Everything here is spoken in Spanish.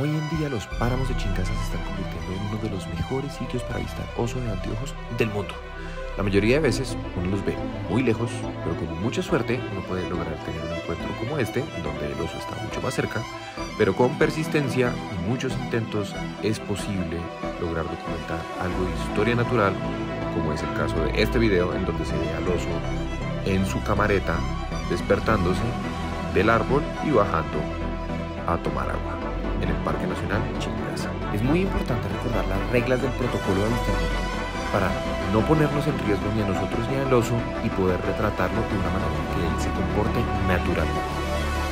Hoy en día los páramos de Chingaza se están convirtiendo en uno de los mejores sitios para avistar oso de anteojos del mundo. La mayoría de veces uno los ve muy lejos, pero con mucha suerte uno puede lograr tener un encuentro como este, donde el oso está mucho más cerca, pero con persistencia y muchos intentos es posible lograr documentar algo de historia natural, como es el caso de este video en donde se ve al oso en su camareta despertándose del árbol y bajando a tomar agua en el Parque Nacional Chingaza. Es muy importante recordar las reglas del protocolo de avistamiento para no ponernos en riesgo ni a nosotros ni al oso y poder retratarlo de una manera que él se comporte naturalmente.